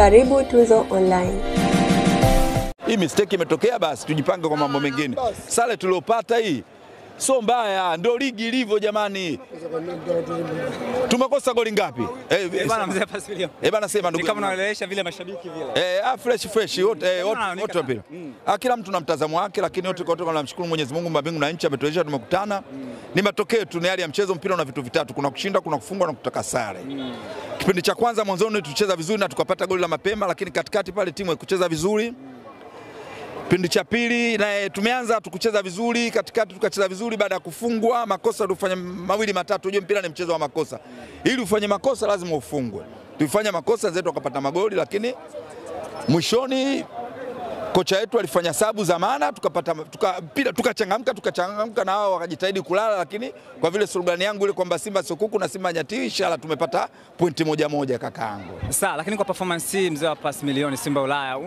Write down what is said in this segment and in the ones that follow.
Karibu Tuzo Online. Hii mistake imetokea, basi tujipange kwa mambo mengine. Sare tuliopata hii sio mbaya, ndio ligi ilivyo jamani. Tumekosa goli ngapi? Eh, Bwana mzee Pasilio. eh, bana sema ndugu. kama unaelewesha vile mashabiki vile. Eh, ah, fresh fresh wote eh, wote wa mpira. Ah, kila mtu na mtazamo wake, lakini wote kwa wote tunamshukuru Mwenyezi Mungu mbingu na nchi ametuwezesha tumekutana. Ni matokeo tu, ni hali ya mchezo. Mpira una vitu vitatu, kuna kushinda, kuna kufungwa na kutoka sare. Kipindi cha kwanza mwanzoni tulicheza vizuri na tukapata goli la mapema, lakini katikati pale timu haikucheza vizuri. Kipindi cha pili naye tumeanza tukucheza vizuri, katikati tukacheza vizuri. Baada ya kufungwa makosa tufanya mawili matatu. Unajua mpira ni mchezo wa makosa, ili ufanye makosa lazima ufungwe. Tulifanya makosa zetu wakapata magoli, lakini mwishoni kocha wetu alifanya sabu za maana, tukapata tukapita, tukachangamka, tukachangamka na wao wakajitahidi kulala, lakini kwa vile slogani yangu ile kwamba Simba sio kuku na Simba nyati, inshallah tumepata pointi moja moja kakaangu. Sawa, lakini kwa performance hii mzee wa pasi milioni Simba Ulaya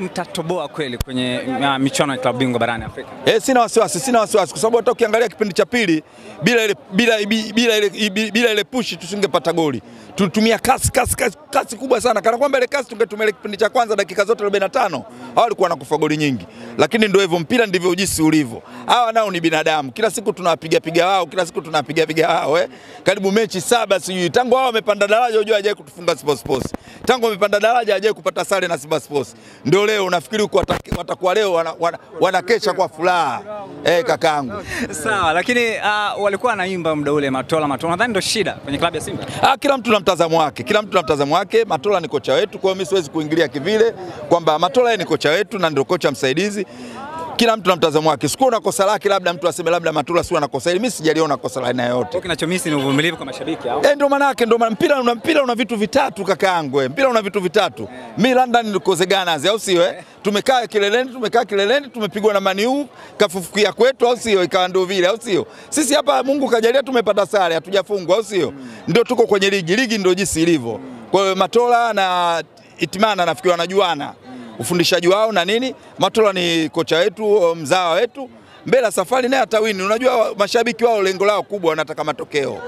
mtatoboa kweli kwenye uh, michuano ya klabu bingwa barani Afrika. Eh, sina wasiwasi, sina wasiwasi kwa sababu hata ukiangalia kipindi cha pili bila ile bila, bila, ile bila ile push tusingepata goli. Tulitumia kasi, kasi, kasi, kasi kubwa sana kana kwamba ile kasi tungetumia kipindi cha kwanza dakika zote 45 hao walikuwa kufa goli nyingi, lakini ndio hivyo, mpira ndivyo ujisi ulivyo. Hawa nao ni binadamu, kila siku tunawapiga piga wao, kila siku tunawapiga piga wao eh. Karibu mechi saba sijui tangu hao wamepanda daraja, unajua hajawahi kutufunga Sports Sports. Tangu wamepanda daraja hajawahi kupata sare na Simba Sports. Ndio leo nafikiri huko watakuwa leo wanakesha wana- wana- kwa furaha eh, kakaangu. Sawa, lakini uh, walikuwa wanaimba muda ule Matola Matola. Nadhani ndio shida kwenye klabu ya Simba. Ah, kila mtu na mtazamo wake, kila mtu na mtazamo wake. Matola ni kocha wetu, kwa hiyo mimi siwezi kuingilia kivile kwamba Matola ni kocha wetu na ndio kocha msaidizi. Kila mtu na mtazamo wake, Sikuwa na kosa lake, labda mtu aseme labda Matula sio anakosa hili, mimi sijaliona kosa la aina yoyote. Kinachomisi ni uvumilivu kwa mashabiki au? Eh, ndio maana yake, ndio maana mpira una mpira una vitu vitatu kaka yangu, eh. mpira una vitu vitatu. Yeah. Mimi London nilikoze Gunners, au sio eh? Tumekaa kileleni, tumekaa kileleni, tumepigwa na maniu U kafufukia kwetu, au sio? Ikawa ndio vile, au sio? Sisi hapa Mungu kajalia tumepata sare, hatujafungwa, au sio? Mm. Ndio tuko kwenye ligi, ligi ndio jinsi ilivyo. Kwa hiyo Matola na Itimana nafikiri wanajuana ufundishaji wao na nini. Matola ni kocha wetu, mzawa wetu mbele ya safari naye atawini. Unajua mashabiki wao lengo lao kubwa wanataka matokeo,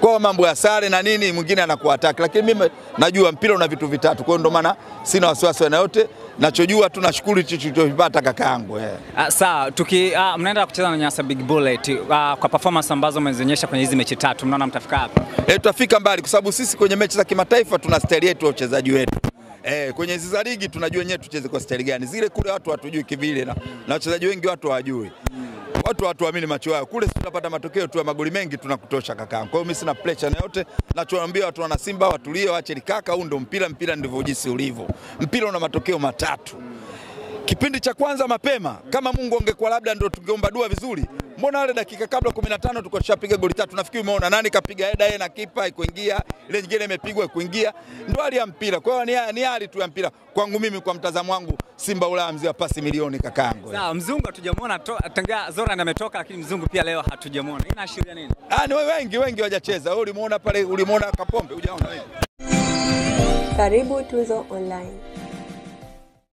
kwa mambo ya sare na nini, mwingine anakuataki, lakini mimi najua mpira una vitu vitatu, kwa hiyo ndio maana sina wasiwasi na yote. Nachojua tu nashukuru tulichopata kakaangu eh. Ah, sawa, tuki ah, mnaenda kucheza na Nyasa Big Bullet ah, kwa performance ambazo mmezionyesha kwenye hizi mechi tatu, mnaona mtafika hapa? Eh, tutafika mbali kwa sababu sisi kwenye mechi za kimataifa tuna staili yetu ya uchezaji wetu. Eh, kwenye hizi za ligi tunajua wenyewe tucheze kwa staili gani. Zile kule watu hatujui kivile na, na wachezaji wengi watu hawajui. Watu hawatuamini macho yao. Kule tunapata matokeo tu ya magoli mengi tunakutosha kakaangu. Kwa hiyo mimi sina pressure na yote. Nachowaambia watu wana Simba watulie, waache likaka, huu ndio mpira, mpira ndivyo jinsi ulivyo. Mpira una matokeo matatu. Kipindi cha kwanza mapema, kama Mungu angekuwa labda ndio tungeomba dua vizuri. Mbona wale dakika kabla 15 tulikuwa tushapiga goli tatu. Nafikiri umeona nani kapiga heda yeye na kipa haikuingia, ile nyingine imepigwa ikuingia Ndio hali ya mpira. Kwa hiyo ni, ni hali tu ya mpira. Kwangu mimi kwa mtazamo wangu Simba Ulaya mzee wa pasi milioni kakaangu. Sawa, mzungu hatujamuona tangia Zoran ametoka, lakini mzungu pia leo hatujamuona. Inaashiria nini? Ah, ni wengi wengi hawajacheza. Wewe ulimuona pale, ulimuona Kapombe, hujaona wengi. Karibu Tuzo Online.